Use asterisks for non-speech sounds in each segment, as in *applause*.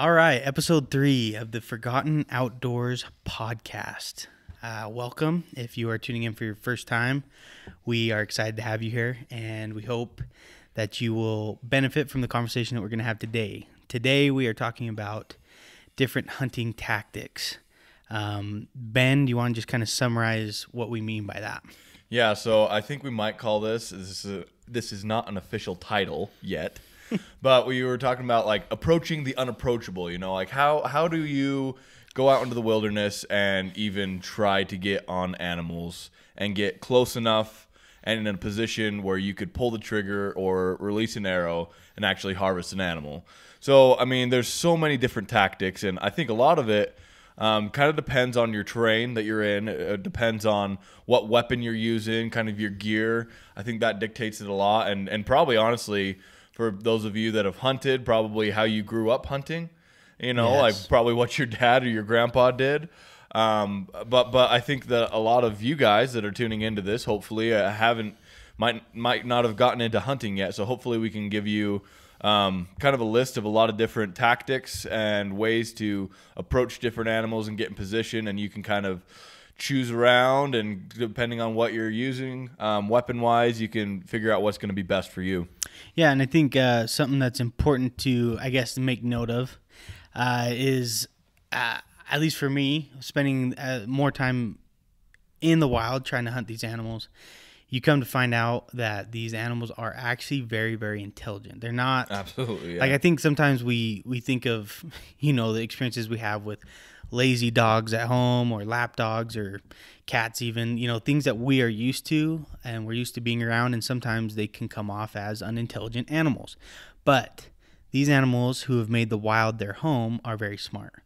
All right, episode three of the Forgotten Outdoors podcast. Uh, welcome. If you are tuning in for your first time, we are excited to have you here, and we hope that you will benefit from the conversation that we're going to have today. Today, we are talking about different hunting tactics. Um, ben, do you want to just kind of summarize what we mean by that? Yeah, so I think we might call this this is a, this is not an official title yet, *laughs* but we were talking about like approaching the unapproachable. You know, like how how do you go out into the wilderness and even try to get on animals and get close enough and in a position where you could pull the trigger or release an arrow and actually harvest an animal. So I mean, there's so many different tactics, and I think a lot of it. Um, kind of depends on your terrain that you're in. It depends on what weapon you're using, kind of your gear. I think that dictates it a lot, and and probably honestly, for those of you that have hunted, probably how you grew up hunting. You know, Yes. like probably what your *laughs* dad or your grandpa did. Um, but but I think that a lot of you guys that are tuning into this, hopefully, uh, haven't might might not have gotten into hunting yet. So hopefully, we can give you um, kind of a list of a lot of different tactics and ways to approach different animals and get in position, and you can kind of choose around and depending on what you're using um, weapon wise you can figure out what's going to be best for you Yeah, and I think uh, something that's important to, I guess, make note of uh, is, uh, at least for me, spending uh, more time in the wild trying to hunt these animals. You come to find out that these animals are actually very, very intelligent. They're not absolutely yeah. like I think sometimes we we think of *laughs* you know the experiences we have with lazy dogs at home or lap dogs or cats even you know things that we are used to and we're used to being around and sometimes they can come off as unintelligent animals. But these animals who have made the wild their home are very smart.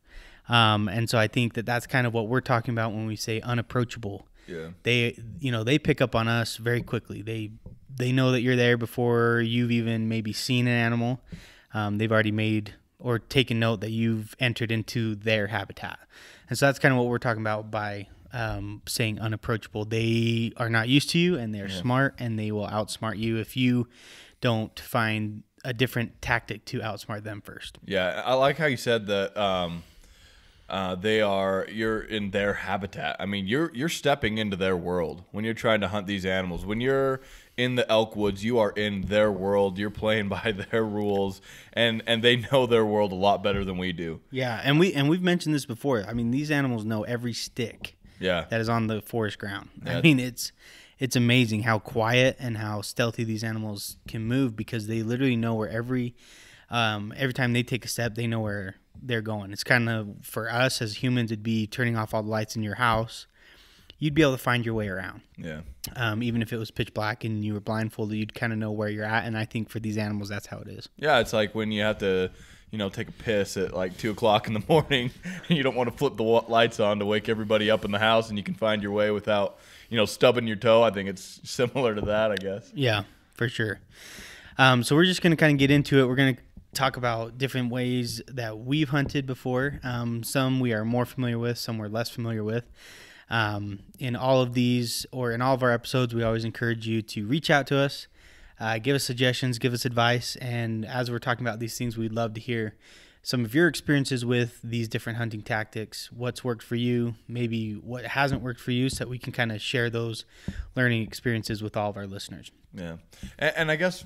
Um, and so I think that that's kind of what we're talking about when we say unapproachable. Yeah. They you know they pick up on us very quickly. They they know that you're there before you've even maybe seen an animal. Um, they've already made or taken note that you've entered into their habitat. And so that's kind of what we're talking about by um, saying unapproachable. They are not used to you and they're smart and they will outsmart you if you don't find a different tactic to outsmart them first. Yeah, I like how you said that. Um, uh, they are you're in their habitat. I mean, you're you're stepping into their world when you're trying to hunt these animals. When you're in the elk woods, you are in their world. You're playing *laughs* by their rules, and and they know their world a lot better than we do. yeah and we and we've mentioned this before i mean these animals know every stick Yeah, that is on the forest ground. I mean, it's it's amazing how quiet and how stealthy these animals can move because they literally know where every um, every time they take a step, they know where they're going. It's kind of for us as humans, it'd be turning off all the lights in your house. You'd be able to find your way around, yeah, um, even if it was pitch black and you were blindfolded. You'd kind of know where you're at, and I think for these animals, that's how it is. yeah. It's like when you have to. You know, take a piss at like two o'clock in the *laughs* morning, and *laughs* you don't want to flip the lights on to wake everybody up in the house, and you can find your way without, you know, stubbing your toe. I think it's *laughs* similar to that, I guess. Yeah, for sure. Um, so we're just going to kind of get into it. We're going to talk about different ways that we've hunted before. Um, some we are more familiar with, some we're less familiar with. Um, in all of these, or in all of our episodes, we always encourage you to reach out to us, uh, give us suggestions, give us advice, and as we're talking about these things, we'd love to hear some of your experiences with these different hunting tactics. What's worked for you? Maybe what hasn't worked for you, so that we can kind of share those learning experiences with all of our listeners. Yeah, and, and I guess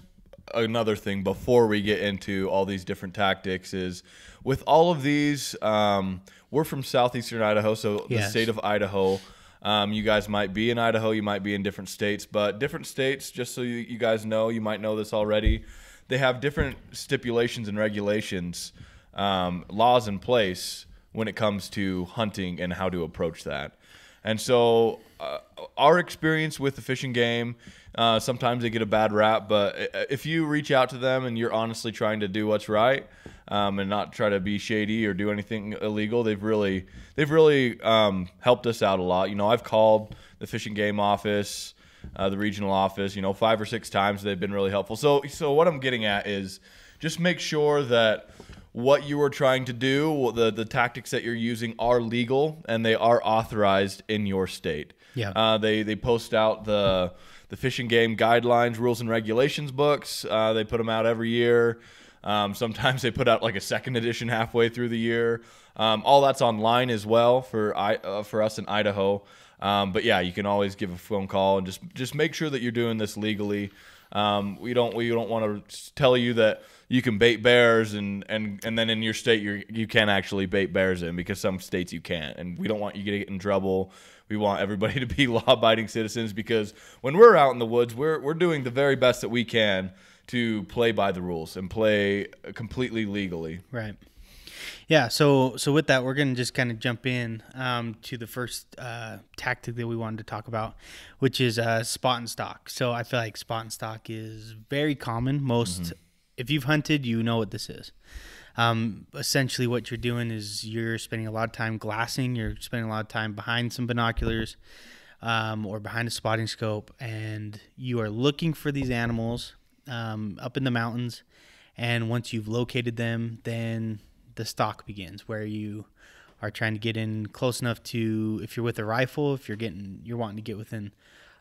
another thing before we get into all these different tactics is with all of these, um, we're from southeastern Idaho, so the state of Idaho. Um, you guys might be in Idaho, you might be in different states, but different states, just so you, you guys know, you might know this already, they have different stipulations and regulations, um, laws in place when it comes to hunting and how to approach that. And so, uh, our experience with the Fish and Game, uh, sometimes they get a bad rap, but if you reach out to them and you're honestly trying to do what's right um, and not try to be shady or do anything illegal, they've really they've really um, helped us out a lot. You know, I've called the Fish and Game office, uh, the regional office, you know, five or six times. They've been really helpful. So, so what I'm getting at is just make sure that what you are trying to do, the the tactics that you're using are legal and they are authorized in your state. Yeah. Uh, they they post out the the Fish and Game guidelines, rules and regulations books. Uh, they put them out every year. Um, sometimes *laughs* they put out like a second edition halfway through the year. Um, all that's online as well for I uh, for us in Idaho. Um, but yeah, you can always give a phone call and just just make sure that you're doing this legally. Um, we don't we don't want to tell you that you can bait bears and, and, and then in your state you you can't actually bait bears in because some states you can't and we don't want you to get in trouble. We want everybody *laughs* to be *laughs* law-abiding citizens because when we're out in the woods, we're we're doing the very best that we can to play by the rules and play completely legally. Right. Yeah. So so with that, we're gonna just kind of jump in um, to the first uh, tactic that we wanted to talk about, which is uh, spot and stalk. So I feel like spot and stalk is very common. Most, mm-hmm. if you've hunted, you know what this is. Um, essentially, what you're doing is you're spending a lot of time glassing. You're spending a lot of time behind some binoculars. Um, or behind a spotting scope, and you are looking for these animals um, up in the mountains. And once you've located them, then the stalk begins, where you are trying to get in close enough to, if you're with a rifle, if you're getting, you're wanting to get within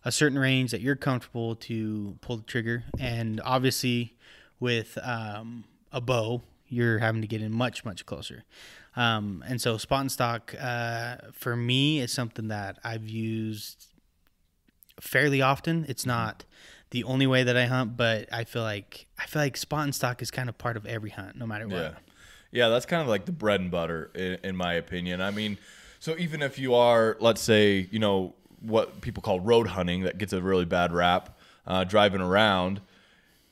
a certain range that you're comfortable to pull the trigger. And obviously, with um, a bow, you're having to get in much, much closer. Um, and so, spot and stalk uh, for me is something that I've used fairly often. It's not the only way that I hunt, but I feel like I feel like spot and stalk is kind of part of every hunt, no matter what. Yeah, yeah, that's kind of like the bread and butter, in, in my opinion. I mean, so even if you are, let's say, you know, what people call road hunting, that gets a really bad rap, uh, driving around,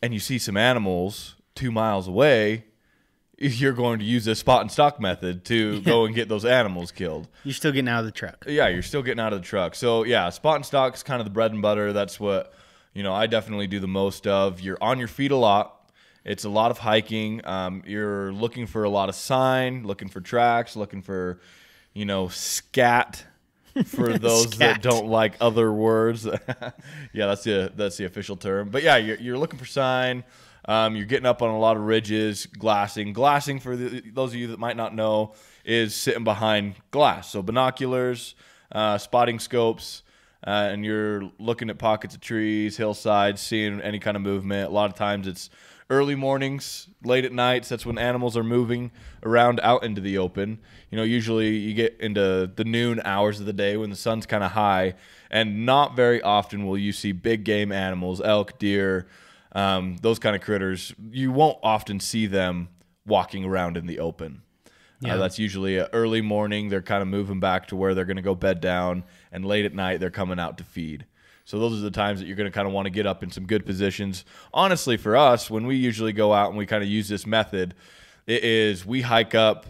and you see some animals two miles away, *laughs* you're going to use this spot and stalk method to *laughs* go and get those animals killed. You're still getting out of the truck. Yeah, you're still getting out of the truck. So yeah, spot and stalk is kind of the bread and butter. That's what you know, I definitely do the most of. You're on your feet a lot. It's a lot of hiking. Um, you're looking for a lot of sign, looking for tracks, looking for, you know, scat for *laughs* those that don't like other words. *laughs* yeah, that's the that's the official term. But yeah, you're, you're looking for sign. Um, you're getting up on a lot of ridges, glassing. Glassing, for the, those of you that might not know, is sitting behind glass. So binoculars, uh, spotting scopes, uh, and you're looking at pockets of trees, hillsides, seeing any kind of movement. A lot of times it's early mornings, late at nights. That's when animals are moving around out into the open. You know, usually you get into the noon hours of the day when the sun's kind of high, and not very often will you see big game animals, elk, deer, um, those kind of critters. You won't often see them walking around in the open. Uh, yeah. Uh, that's usually early morning. They're kind of moving back to where they're going to go bed down, and late at night they're coming out to feed. So those are the times that you're going to kind of want to get up in some good positions. Honestly, for us, when we usually go out and we kind of use this method, it is we hike up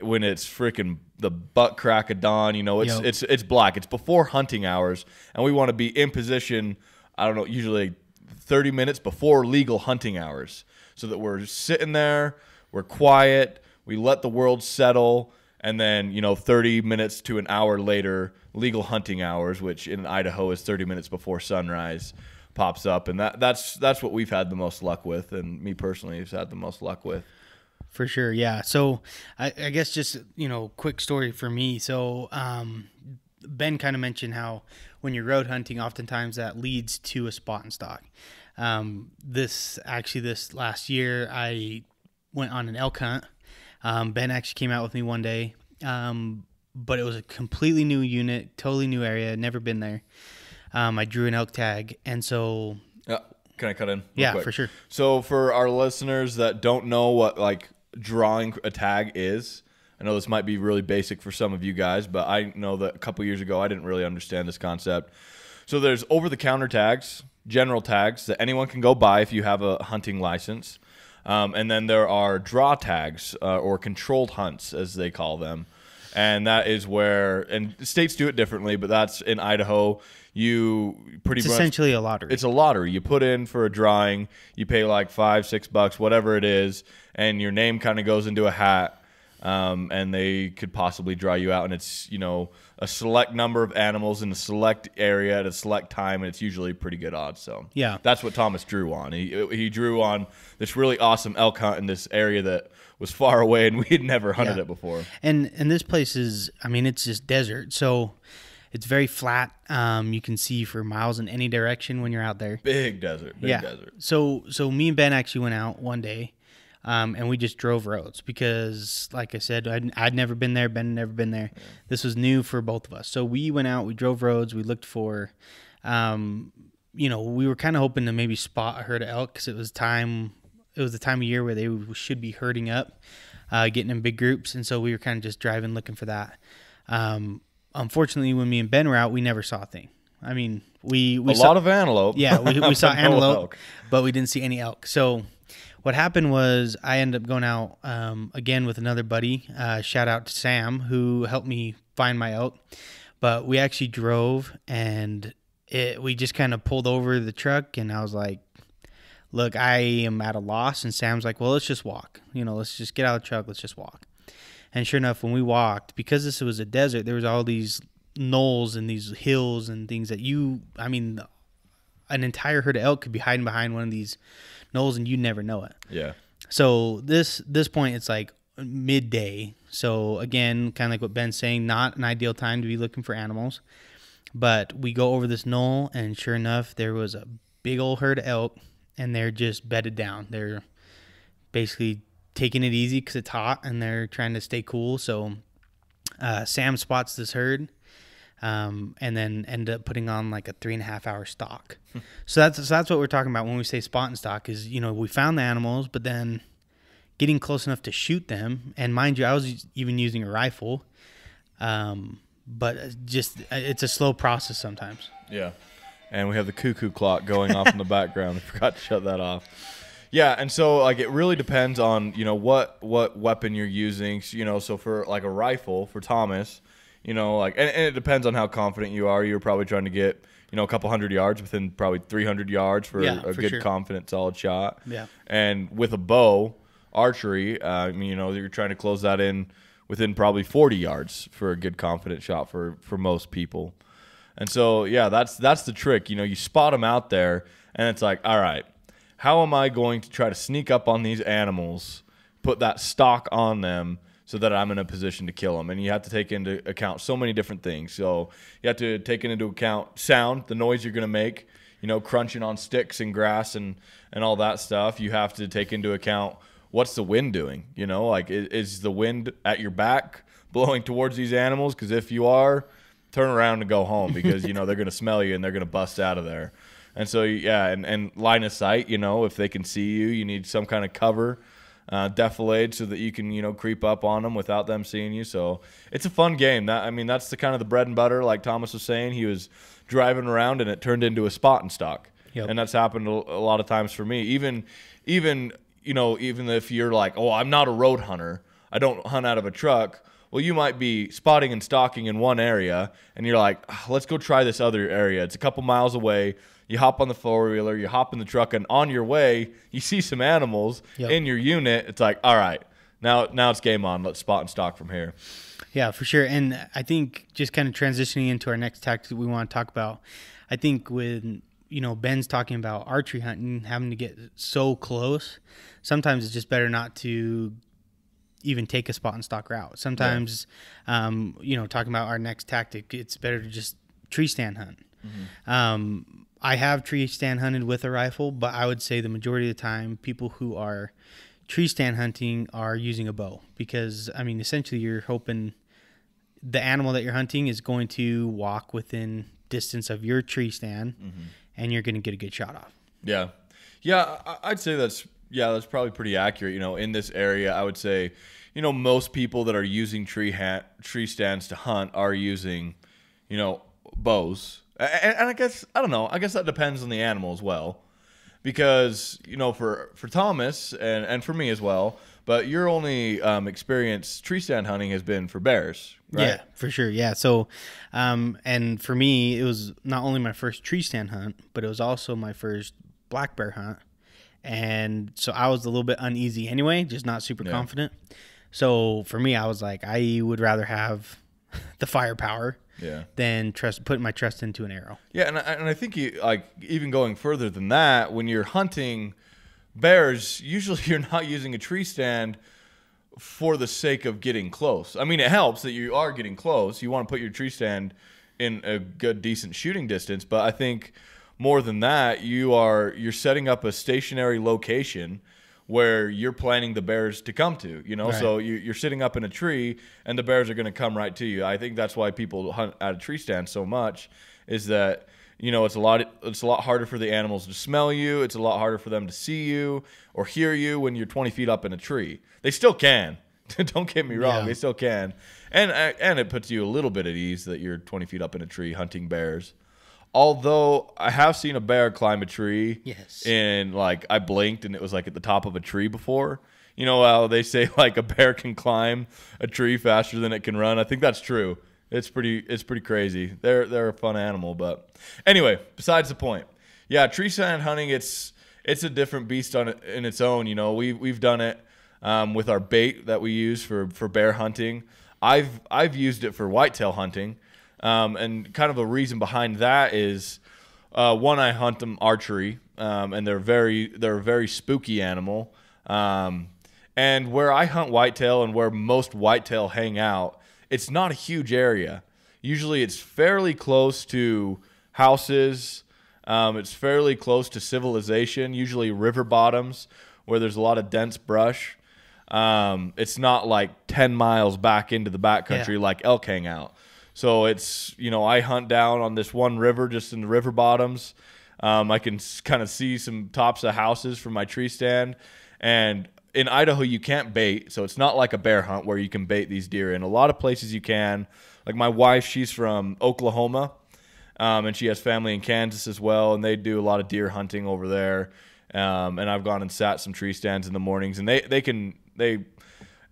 when it's freaking the butt crack of dawn. You know, it's yep. it's it's black. It's before hunting hours, and we want to be in position. I don't know, usually 30 minutes before legal hunting hours, so that we're sitting there, we're quiet we let the world settle, and then you know, 30 minutes to an hour later, legal hunting hours, which in Idaho is 30 minutes before sunrise, pops up, and that that's that's what we've had the most luck with, and me personally have had the most luck with. For sure, yeah. So I, I guess just you know, quick story for me. So um, Ben kind of mentioned how when you're road hunting, oftentimes that leads to a spot and stalk. Um, this actually, this last year, I went on an elk hunt um, ben actually came out with me one day, um, but it was a completely new unit, totally new area, never been there. Um, I drew an elk tag, and so. Uh, can I cut in? Yeah, quick? for sure. So for our listeners that don't know what like drawing a tag is, I know this might be really basic for some of you guys, but I know that a couple years ago I didn't really understand this concept. So there's over the counter tags, general tags that anyone can go buy if you have a hunting license. Um, and then there are draw tags uh, or controlled hunts, as they call them. And that is where, and states do it differently, but that's in Idaho. You pretty it's much essentially a lottery. It's a lottery. You put in for a drawing, you pay like five, six bucks, whatever it is, and your name kind of goes into a hat, um, and they could possibly draw you out. And it's you know a select number of animals in a select area at a select time, and it's usually pretty good odds. So yeah, that's what Thomas drew on. He he drew on this really awesome elk hunt in this area that was far *laughs* away, and we had never hunted yeah. it before. And and this place is, I mean, it's just desert, so it's very flat. Um, you can see for miles in any direction when you're out there. Big desert, big yeah. desert. So so me and Ben actually went out one day. Um, and we just drove roads because, like I said, I'd, I'd never been there. Ben never been there. This was new for both of us. So we went out, we drove roads, we looked for, um, you know, we were kind of hoping to maybe spot a herd of elk because it was time. It was the time of year where they should be herding up, uh, getting in big groups, and so we were kind of just driving looking for that. Um, unfortunately, when me and Ben were out, we never saw a thing. I mean, we we a saw, lot of antelope. yeah, we, we saw *laughs* antelope, elk. but we didn't see any elk. So what happened was I ended up going out um, again with another buddy. Uh, shout out to Sam who helped me find my elk. But we actually drove and it, we just kind of pulled over the truck and I was like, "Look, I am at a loss." And Sam's like, "Well, let's just walk. You know, let's just get out of the truck. Let's just walk." And sure enough, when we walked, because this was a desert, there was all these knolls and these hills and things that you, I mean, an entire herd of elk could be hiding behind one of these knolls and you never know it. Yeah. So this this point it's like midday. So again, kind of like what Ben's saying, not an ideal time to be looking for animals. But we go over this knoll and sure enough there was a big old herd of elk and they're just bedded down. They're basically taking it easy because it's hot and they're trying to stay cool. So uh, Sam spots this herd um, and then end up putting on like a three and a half hour stalk. so that's so that's what we're talking about when we say spot and stalk is you know we found the animals, but then getting close enough to shoot them. And mind you, I was even using a rifle, um, but just it's a slow process sometimes. Yeah. And we have the cuckoo clock going off in the background. I forgot to shut that off. Yeah, and so like it really depends on, you know, what what weapon you're using, you know, so for like a rifle for Thomas, you know, like and, and it depends on how confident you are. You're probably trying to get, you know, a couple hundred yards within probably 300 yards for Yeah, a for good sure. confident solid shot. Yeah. And with a bow, archery, uh, I mean, you know, you're trying to close that in within probably 40 yards for a good confident shot for for most people. And so, yeah, that's that's the trick. You know, you spot them out there, and it's like, all right, how am I going to try to sneak up on these animals, put that stalk on them, so that I'm in a position to kill them? And you have to take into account so many different things. So you have to take into account sound, the noise you're going to make. You know, crunching on sticks and grass and and all that stuff. You have to take into account what's the wind doing. You know, like is, is the wind at your back *laughs* blowing towards these animals? Because if you are, turn around and go home because you know they're going to smell you and they're going to bust out of there. And so yeah, and, and line of sight, you know, if they can see you, you need some kind of cover, uh, defilade so that you can you know creep up on them without them seeing you. So it's a fun game. That I mean, that's the kind of the bread and butter. Like Thomas was saying, he was driving around and it turned into a spot and stalk. Yep. And that's happened a lot of times for me. Even even you know even if you're like, oh, I'm not a road hunter. I don't hunt out of a truck. Well, you might be spotting and stalking in one area, and you're like, "Ah, let's go try this other area. It's a couple miles away. You hop on the four wheeler, you hop in the truck, and on your way, you see some animals Yep. in your unit. It's like, all right, now now it's game on. Let's spot and stalk from here. Yeah, for sure. And I think just kind of transitioning into our next tactic we want to talk about, I think when you know Ben's talking about archery hunting, having to get so close, sometimes it's just better not to even take a spot and stalk route. Sometimes, um, you know, talking about our next tactic, it's better to just tree stand hunt. Um, I have tree stand hunted with a rifle, but I would say the majority of the time, people who are tree stand hunting are using a bow because I mean, essentially, you're hoping the animal that you're hunting is going to walk within distance of your tree stand, mm-hmm. and you're going to get a good shot off. Yeah, yeah, I'd say that's yeah, that's probably pretty accurate. You know, in this area, I would say, you know, most people that are using tree ha- tree stands to hunt are using, you know, bows. And, and I guess I don't know. I guess that depends on the animal as well, because you know, for for Thomas and and for me as well. But your only um, experience tree stand hunting has been for bears, right? Yeah, for sure. Yeah. So, um, and for me, it was not only my first tree stand hunt, but it was also my first black bear hunt. And so I was a little bit uneasy anyway, just not super Yeah. confident. So for me, I was like, I would rather have *laughs* the firepower Yeah. than trust putting my trust into an arrow. Yeah, and I, and I think you like even going further than that, when you're hunting bears, usually *laughs* you're not using a tree stand for the sake of getting close. I mean, it helps that you are getting close. You want to put your tree stand in a good, decent shooting distance, but I think more than that, you are you're setting up a stationary location where you're planning the bears to come to. You know, Right. so you, you're sitting up in a tree and the bears are going to come right to you. I think that's why people hunt at a tree stand so much is that you know it's a lot it's a lot harder for the animals to smell you. It's a lot harder for them to see you or hear you when you're 20 feet up in a tree. They still can. *laughs* Don't get me wrong, Yeah. they still can, and and it puts you a little bit at ease that you're 20 feet up in a tree hunting bears. Although I have seen a bear climb a tree, Yes. and like I blinked and it was like at the top of a tree before. You know how they say *laughs* like a bear can climb a tree faster than it can run. I think that's true. It's pretty it's pretty crazy. They're they're a fun animal, but anyway, besides the point. Yeah, tree stand hunting it's it's a different beast on it in its own. You know, we we've done it um, with our bait that we use for for bear hunting. I've I've used it for whitetail hunting, um, and kind of a reason behind that is uh, one I hunt them archery, um, and they're very they're a very spooky animal. Um, and where I hunt whitetail and where most whitetail hang out, it's not a huge area. Usually, it's fairly close to houses. Um, it's fairly close to civilization. Usually, river bottoms where there's a lot of dense brush. Um, it's not like 10 miles back into the backcountry Yeah. like elk hang out. So it's, you know, I hunt down on this one river just in the river bottoms. Um, I can kind of see some tops of houses from my tree stand. And in Idaho, you can't bait. So it's not like a bear hunt where you can bait these deer. In a lot of places, you can. Like my wife, she's from Oklahoma. Um, and she has family in Kansas as well, and they do a lot of deer hunting over there. Um, and I've gone and sat some tree stands in the mornings, and they they can they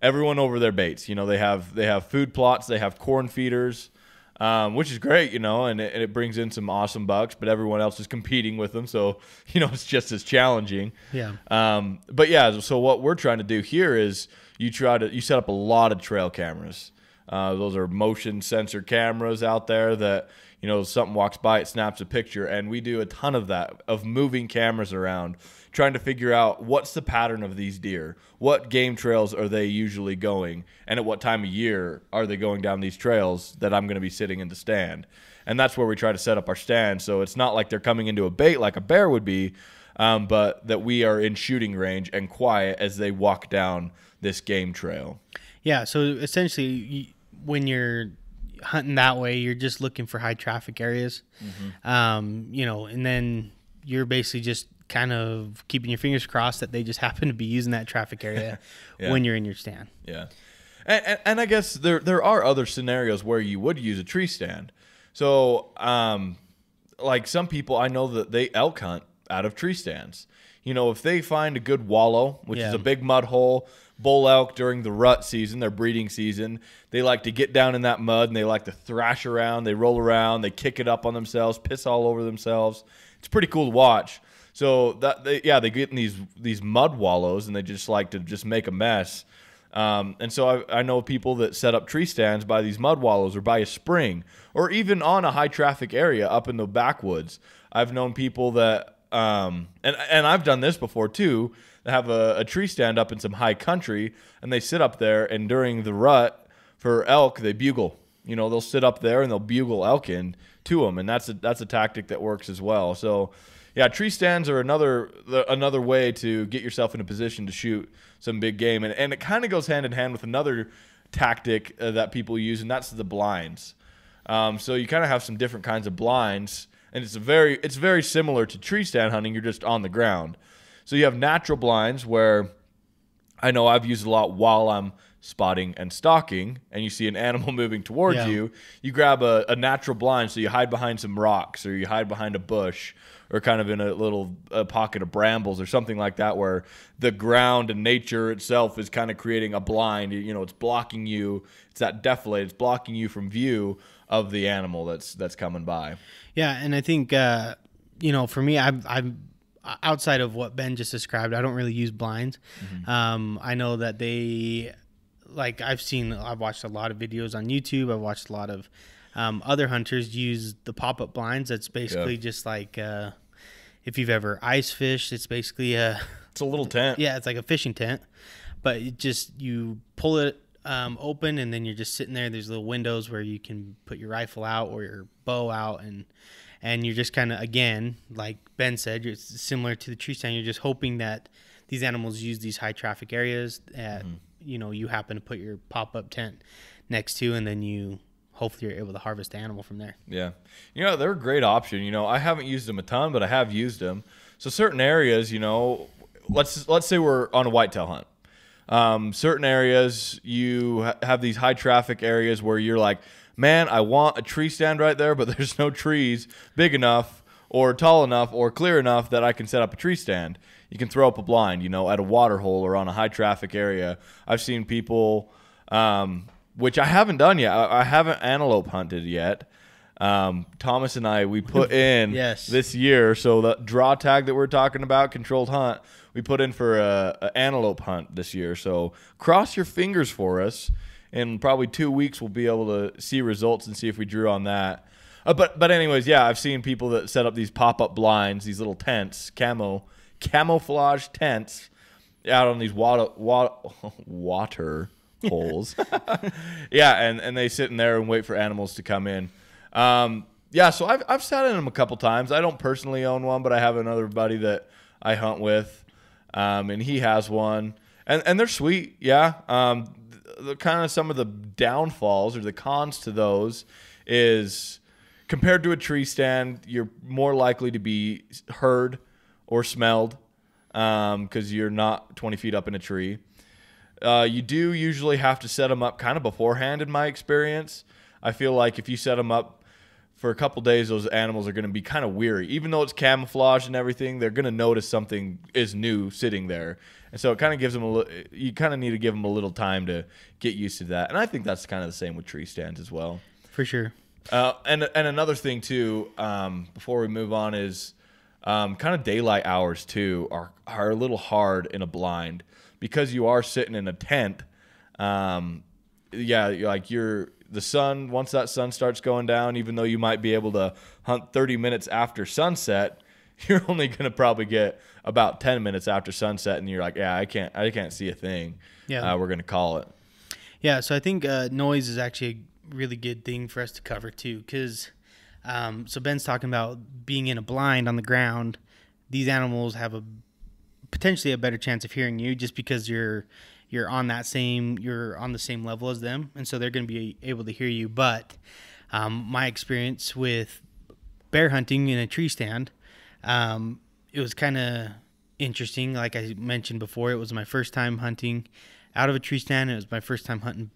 everyone over their baits. You know, they have they have food plots, they have corn feeders, um, which is great. You know, and it, and it brings in some awesome bucks. But everyone else is competing with them, so *laughs* you know it's just as challenging. Yeah. Um, but yeah, so what we're trying to do here is you try to you set up a lot of trail cameras. Uh, those are motion sensor cameras out there that you know something walks by, it snaps a picture, and we do a ton of that of moving cameras around, trying to figure out what's the pattern of these deer, what game trails are they usually going, and at what time of year are they going down these trails that I'm going to be sitting in the stand, and that's where we try to set up our stand. So it's not like they're coming into a bait like a bear would be, um, but that we are in shooting range and quiet as they walk down this game trail. Yeah, so essentially, you, when you're hunting that way, you're just looking for high traffic areas, Mm-hmm. um, you know, and then you're basically just kind of keeping your fingers crossed that they just *laughs* happen to be using that traffic area *laughs* Yeah. when you're in your stand. Yeah, and, and, and I guess there there are other scenarios where you would use a tree stand. So, um, like some people I know that they elk hunt out of tree stands. You know, if they find a good wallow, which is a big mud hole, bull elk during the rut season, their breeding season, they like to get down in that mud and they like to thrash around. They roll around, they kick it up on themselves, piss all over themselves. It's pretty cool to watch. So that they, yeah, they get in these these mud wallows and they just like to just make a mess. Um, and so I, I know people that set up tree stands by these mud wallows or by a spring or even on a high traffic area up in the backwoods. I've known people that, um, and, and I've done this before too, that have a, a tree stand up in some high country and they sit up there and during the rut for elk, they bugle. You know, they'll sit up there and they'll bugle elk in to them. And that's a, that's a tactic that works as well. So, yeah, tree stands are another the- another way to get yourself in a position to shoot some big game, and and it kind of goes hand in hand with another tactic uh, that people use, and that's the blinds. Um, so you kind of have some different kinds of blinds, and it's very it's very similar to tree stand hunting. You're just on the ground. So you have natural blinds where I know I've used a lot while I'm spotting and stalking, and you see an animal *laughs* moving towards Yeah. you. You grab a, a natural blind, so you hide behind some rocks, or you hide behind a bush, or kind of in a little uh pocket of brambles, or something like that, where the ground and nature itself is kind of creating a blind. You know, it's blocking you. It's that defilade. It's blocking you from view of the animal that's that's coming by. Yeah, and I think uh, you know, for me, I've I've outside of what Ben just described, I don't really use blinds. Um, I know that they like I've seen I've watched a lot of videos on YouTube. I've watched a lot of um, other hunters use the pop up blinds. That's basically Yeah. just like uh, if you've ever ice fished, it's basically a It's a little tent. *laughs* yeah, it's like a fishing tent, but it just you pull it um, open and then you're just sitting there. There's little windows where you can put your rifle out or your bow out, and and you're just kind of again, like Ben said, it's similar to the tree stand. You're just hoping that these animals use these high traffic areas that Mm-hmm. You know you happen to put your pop up tent next to, and then you hopefully you're able to harvest the animal from there. Yeah. You know, they're a great option. You know, I haven't used them a ton, but I have used them. So certain areas, you know, let's let's say we're on a whitetail hunt. Um, certain areas you ha- have these high traffic areas where you're like, man, I want a tree stand right there, but *laughs* there's no trees big enough or tall enough or clear enough that I can set up a tree stand. You can throw up a blind, you know, at a water hole or on a high traffic area. I've seen people, um, which I haven't done yet. I, I haven't antelope hunted yet. Um, Thomas and I, we put *laughs* in Yes. this year. So the draw tag that we're talking about, controlled hunt, we put in for a, a antelope hunt this year. So cross your fingers for us. In probably two weeks, we'll be able to see results and see if we drew on that. Uh, but but anyways, yeah, I've seen people that set up these pop up blinds, these little tents, camo, camouflage tents, out on these water water, *laughs* water holes. *laughs* yeah, and and they sit in there and wait for animals to come in. Um, yeah, so I've I've sat in them a couple times. I don't personally own one, but I have another buddy that I hunt with, um, and he has one, and and they're sweet. Yeah, um, the, the kind of some of the downfalls or the cons to those is compared to a tree stand, you're more likely to be heard or smelled because you're not 20 feet up in a tree. Uh, you do usually have to set them up kind of beforehand, in my experience. I feel like if you set them up for a couple days, those animals are going to be kind of weary. Even though it's camouflage and everything, they're going to notice something is new sitting there. And so it kind of gives them a little, you kind of need to give them a little time to get used to that. And I think that's kind of the same with tree stands as well. For sure. Uh, and and another thing too, um, before we move on, is um, kind of daylight hours too are are a little hard in a blind because you are sitting in a tent. Um, yeah, you're like you're the sun. Once that sun starts going down, even though you might be able to hunt 30 minutes after sunset, *laughs* you're only gonna probably get about 10 minutes after sunset, and you're like, yeah, I can't I can't see a thing. Yeah. uh, we're gonna call it. Yeah, so I think uh, noise is actually a really good thing for us to cover too, because um, so Ben's talking about being in a blind on the ground. These animals have a potentially a better chance of hearing you just because you're you're on that same you're on the same level as them, and so they're going to be able to hear you. But um, my experience with bear hunting in a tree stand, um, it was kind of interesting. Like I mentioned before, it was my first time hunting out of a tree stand. It was my first time hunting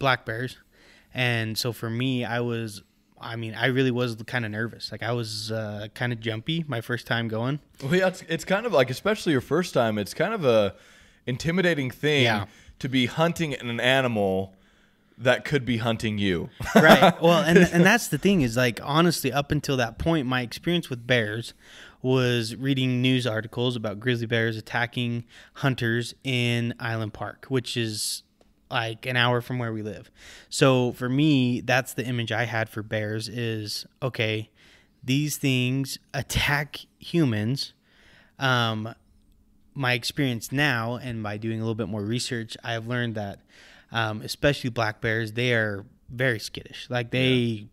black bears, and so for me, I was. I mean, I really was kind of nervous. Like I was uh, kind of jumpy my first time going. Well, yeah, it's, it's kind of like, especially your first time, it's kind of a intimidating thing Yeah. to be hunting an animal that could be hunting you. right. Well, and *laughs* and that's the thing is like honestly, up until that point, my experience with bears was reading news articles about grizzly bears attacking hunters in Island Park, which is like an hour from where we live. So for me, that's the image I had for bears is okay, these things attack humans. Um, my experience now, and by doing a little bit more research, I have learned that, um, especially black bears, they are very skittish. Like they,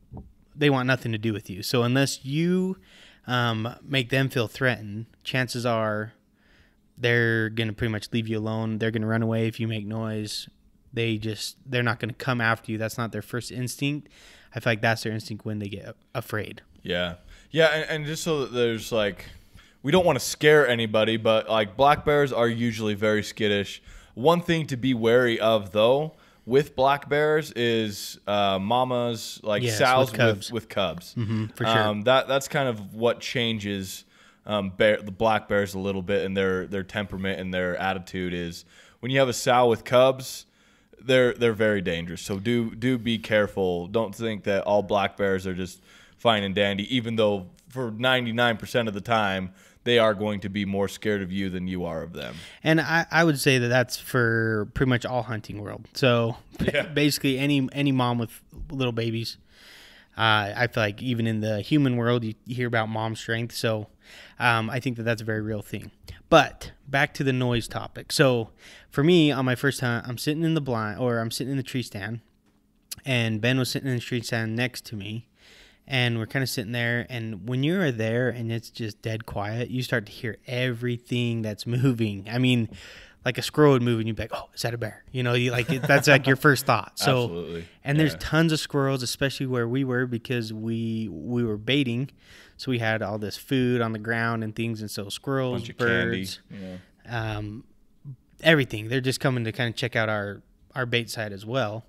they want nothing to do with you. So unless you um, make them feel threatened, chances are they're gonna pretty much leave you alone. They're gonna run away if you make noise. They just they're not gonna come after you. That's not their first instinct. I feel like that's their instinct when they get afraid. yeah. Yeah. And, and just so that there's like, we don't want to scare anybody, but like black bears are usually very skittish. One thing to be wary of, though, with black bears is uh, mamas, like Yes, sows with cubs. with, with cubs. Mhm, for sure. Um, that that's kind of what changes um, bear, the black bears a little bit and their their temperament and their attitude is when you have a sow with cubs, they're they're very dangerous. So do do be careful. Don't think that all black bears are just fine and dandy, even though for ninety nine percent of the time they are going to be more scared of you than you are of them. And I, I would say that that's for pretty much all hunting world. So Yeah. *laughs* basically, any any mom with little babies, uh, I feel like even in the human world, you, hear about mom strength. So um, I think that that's a very real thing. But back to the noise topic. So for me, on my first hunt, I'm sitting in the blind, or I'm sitting in the tree stand, and Ben was sitting in the tree stand next to me, and we're kind of sitting there. And when you're there and it's just dead quiet, you start to hear everything that's *laughs* moving. I mean, like a squirrel would move, and you'd be like, "Oh, is that a bear?" You know, you like it, that's like your first thought. *laughs* So, Absolutely. and there's Yeah. tons of squirrels, especially where we were because we we were baiting, so we had all this food on the ground and things, and so squirrels, candy. birds, Yeah. um, everything. They're just coming to kind of check out our our bait side as well.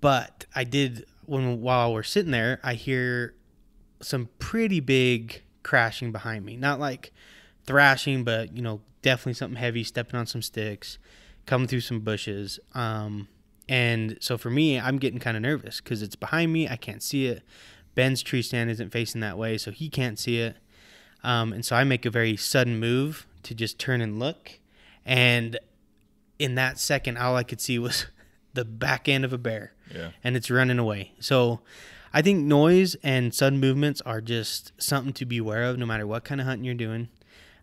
But I did when while we're sitting there, I hear some pretty big crashing behind me. Not like thrashing, but you know, definitely something heavy stepping on some sticks, coming through some bushes. Um, and so for me, I'm getting kind of nervous because it's behind me. I can't see it. Ben's tree stand isn't facing that way, so he can't see it. Um, and so I make a very sudden move to just turn and look. And in that second, all I could see was *laughs* the back end of a bear Yeah. and it's running away. So I think noise and sudden movements are just something to be aware of no matter what kind of hunting you're doing.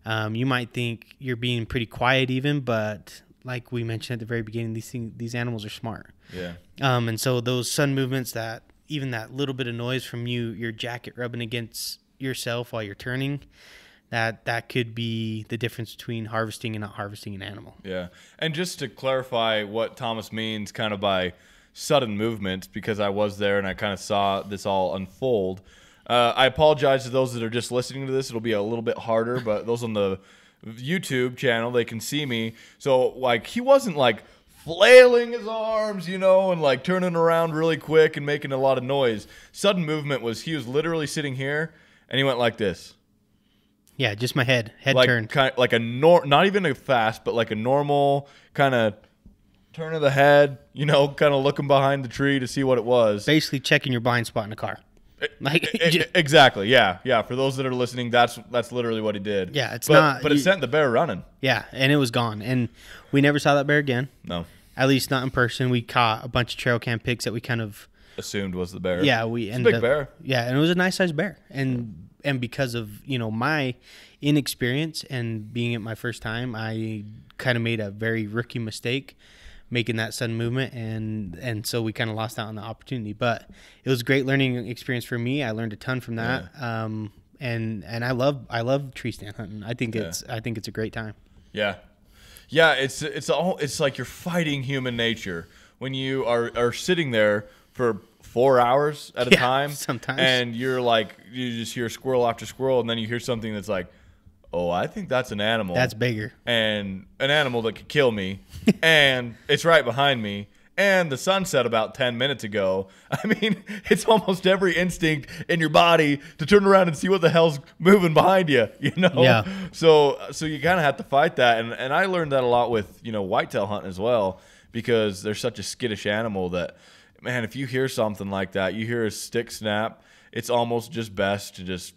Um, you might think you're being pretty quiet even, but like we mentioned at the very beginning, these things, these animals are smart. Yeah. Um, and so those sudden movements that even that little bit of noise from you, your jacket rubbing against yourself while you're turning, that that could be the difference between harvesting and not harvesting an animal. Yeah. And just to clarify what Thomas means kind of by sudden movements, because I was there and I kind of saw this all unfold. Uh, I apologize to those that are just listening to this. It'll be a little bit harder, but those on the YouTube channel, they can see me. So, like, he wasn't like flailing his arms, you know, and like turning around really quick and making a lot of noise. Sudden movement was he was literally sitting here and he went like this. Yeah, just my head, head like turned. kind like a nor not even a fast, but like a normal kind of turn of the head, you know, kind of looking behind the tree to see what it was. Basically checking your blind spot in a car. *laughs* Like, exactly. Yeah. Yeah. For those that are listening, that's that's literally what he did. Yeah, it's but, not- But it you- sent the bear running. yeah, and it was gone. And we never saw that bear again. No, At least not in person. We caught a bunch of trail cam pics that we kind of assumed was the bear. yeah we It's a ended big up- bear. Yeah, and it was a nice sized bear. And and because of you know my inexperience and being it my first time, I kind of made a very rookie mistake making that sudden movement and and so we kind of lost out on the opportunity but it was a great learning experience for me i learned a ton from that um and and i love i love tree stand hunting i think Yeah. it's i think it's a great time Yeah, yeah. It's it's all it's like you're fighting human nature when you are are sitting there for four hours at a *laughs* Yeah, time. sometimes. and you're like you just hear squirrel after squirrel, and then you hear something that's like, oh, I think that's an animal. that's bigger and an animal that could kill me, *laughs* and it's right behind me. And the sun set about 10 minutes ago. *laughs* I mean, *laughs* it's almost every instinct in your body to turn around and see what the hell's moving behind you, you know? Yeah. So so you kind of have to fight that and and I learned that a lot with, you know, whitetail hunting as well because they're such a skittish animal that man, if you hear something like that, you hear a stick snap, it's almost just best to just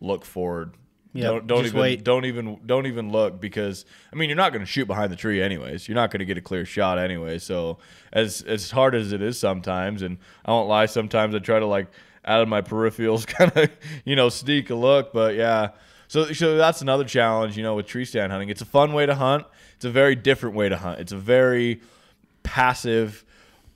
look forward. Yep, Don't don't even wait. don't even don't even look because I mean you're not going to shoot behind the tree anyways. You're not going to get a clear shot anyway. So as as hard as it is sometimes, and I won't lie, sometimes I try to like out of my peripherals *laughs* kind of you know sneak a look. But yeah, so so that's another challenge you know with tree stand hunting. It's a fun way to hunt. It's a very different way to hunt. It's a very passive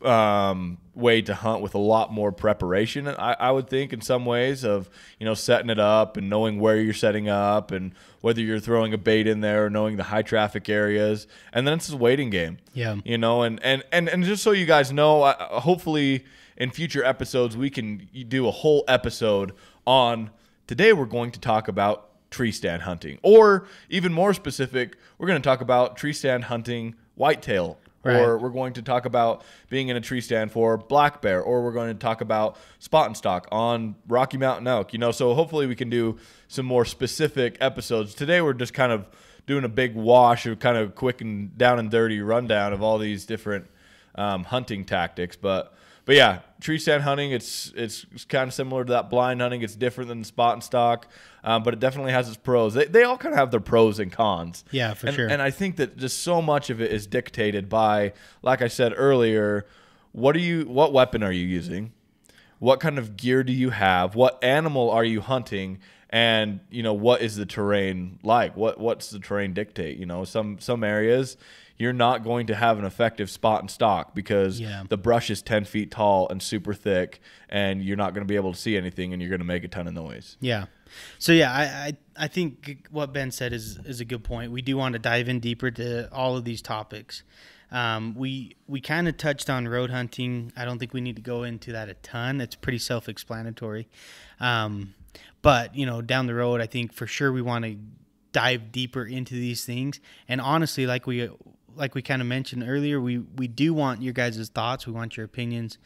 um, way to hunt with a lot more preparation. I, I would think in some ways of you know setting it up and knowing where you're setting up and whether you're throwing a bait in there or knowing the high traffic areas. And then it's a waiting game. Yeah. You know, and and and, and just so you guys know, I, hopefully in future episodes we can do a whole episode on. Today we're going to talk about tree stand hunting, or even more specific, we're going to talk about tree stand hunting whitetail Right. or we're going to talk about being in a tree stand for black bear, or we're going to talk about spot and stalk on Rocky Mountain elk. You know, so hopefully we can do some more specific episodes. Today we're just kind of doing a big wash of kind of quick and down and dirty rundown of all these different um, hunting tactics, but. But yeah, tree stand hunting, it's, it's it's kind of similar to that blind hunting. It's different than spot and stalk, um, but it definitely has its pros. They, they all kind of have their pros and cons. Yeah, for And- sure. And I think that just so much of it is dictated by, like I said earlier, what are you, what weapon are you using? What kind of gear do you have? What animal are you hunting? And you know what is the terrain like? What what's the terrain dictate? You know, some some areas you're not going to have an effective spot and stalk because Yeah. the brush is 10 feet tall and super thick, and you're not going to be able to see anything, and you're going to make a ton of noise. Yeah. So yeah, I, I I think what Ben said is is a good point. We do want to dive in deeper to all of these topics. Um, we we kind of touched on road hunting. I don't think we need to go into that a ton. It's pretty self-explanatory. Um, but you know, down the road, I think for sure we want to dive deeper into these things. And honestly, like we like we kind of mentioned earlier, we we do want your guys' thoughts. We want your opinions.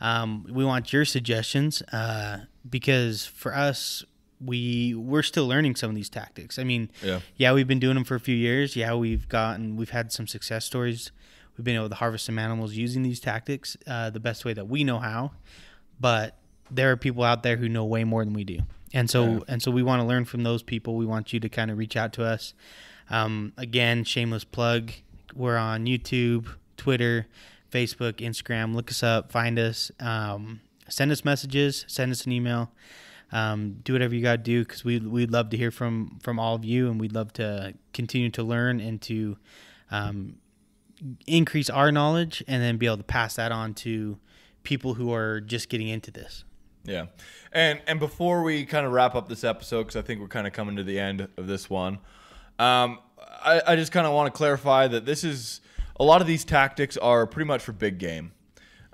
Um, we want your suggestions uh, because for us, we we're still learning some of these tactics. I mean, Yeah. yeah, we've been doing them for a few years. Yeah, we've gotten we've had some success stories. We've been able to harvest some animals using these tactics uh, the best way that we know how. But there are people out there who know way more than we do, and so Yeah. and so we want to learn from those people. We want you to kind of reach out to us. Um, again, shameless plug. We're on YouTube, Twitter, Facebook, Instagram. Look us up, find us, um, send us messages, send us an email. Um, do whatever you got to do because we we'd love to hear from from all of you, and we'd love to continue to learn and to um, increase our knowledge, and then be able to pass that on to people who are just getting into this. Yeah, and and before we kind of wrap up this episode, because I think we're kind of coming to the end of this one, um, I, I just kind of want to clarify that this is a lot of these tactics are pretty much for big game.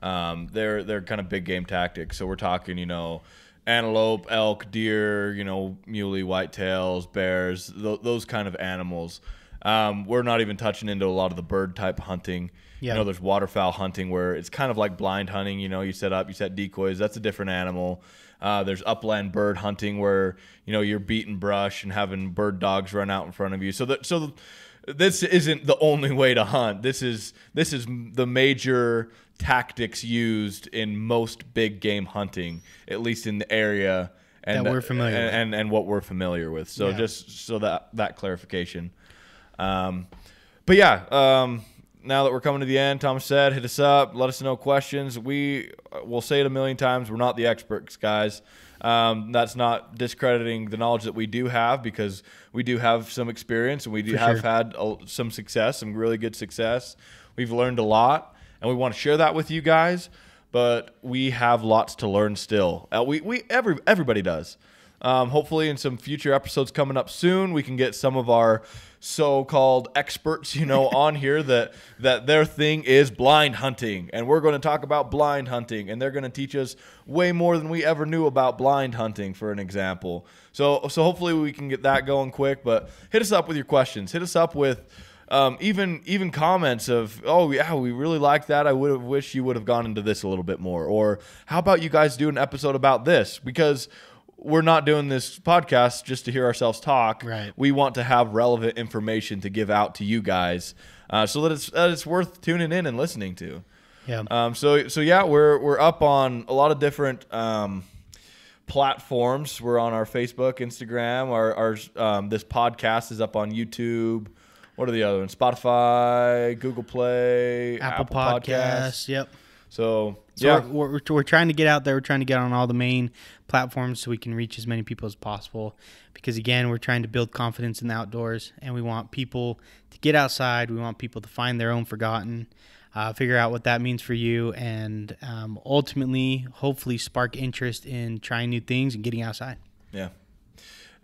Um, they're they're kind of big game tactics. So we're talking, you know, antelope, elk, deer, you know, muley, whitetails, bears, th- those kind of animals. Um, we're not even touching into a lot of the bird type hunting. Yeah. You know, there's waterfowl hunting where it's kind of like blind hunting. You know, you set up, you set decoys. That's a different animal. Uh, there's upland bird hunting where you know you're beating brush and having bird dogs run out in front of you. So that so this isn't the only way to hunt. This is this is the major tactics used in most big game hunting, at least in the area and That we're familiar and, with. and, and what we're familiar with. So Yeah. just so that that clarification. Um, but yeah, um, now that we're coming to the end, Thomas said, hit us up, let us know questions. We will say it a million times. We're not the experts, guys. Um, that's not discrediting the knowledge that we do have because we do have some experience and we do For have sure. had a, some success, some really good success. We've learned a lot, and we want to share that with you guys. But we have lots to learn still. Uh, we we every everybody does. Um, hopefully, in some future episodes coming up soon, we can get some of our so-called experts, you know, *laughs* on here that that their thing is blind hunting, and we're going to talk about blind hunting, and they're going to teach us way more than we ever knew about blind hunting, for an example. So, so hopefully we can get that going quick. But hit us up with your questions. Hit us up with um, even even comments of oh yeah we really like that i would have wished you would have gone into this a little bit more or how about you guys do an episode about this because we're not doing this podcast just to hear ourselves talk Right. we want to have relevant information to give out to you guys uh, so that it's that it's worth tuning in and listening to Yeah. um, so so yeah, we're we're up on a lot of different um, platforms. We're on our Facebook, Instagram. Our our um, this podcast is up on YouTube. What are the other ones? Spotify, Google Play, Apple, Podcasts. Yep. So, So yeah, we're, we're, we're trying to get out there. We're trying to get on all the main platforms so we can reach as many people as possible. Because again, we're trying to build confidence in the outdoors, and we want people to get outside. We want people to find their own forgotten, uh, figure out what that means for you, and um, ultimately, hopefully, spark interest in trying new things and getting outside. yeah.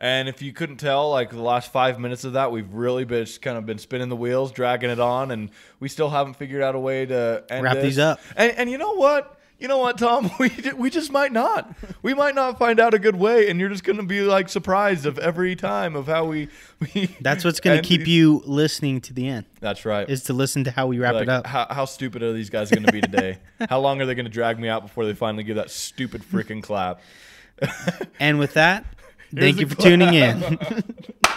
And if you couldn't tell, like the last five minutes of that, we've really been kind of been spinning the wheels, dragging it on, and we still haven't figured out a way to end Wrap these up. And, and you know what? You know what, Tom? *laughs* We we just might not. We might not find out a good way, and you're just gonna be like surprised of every time of how we. *laughs* we That's what's going to keep you listening to the end, That's right. is to listen to how we wrap Like, it up. How, how stupid are these guys gonna be today? *laughs* how long are they gonna drag me out before they finally give that stupid freaking clap? And with that, thank you for tuning in. *laughs* *laughs*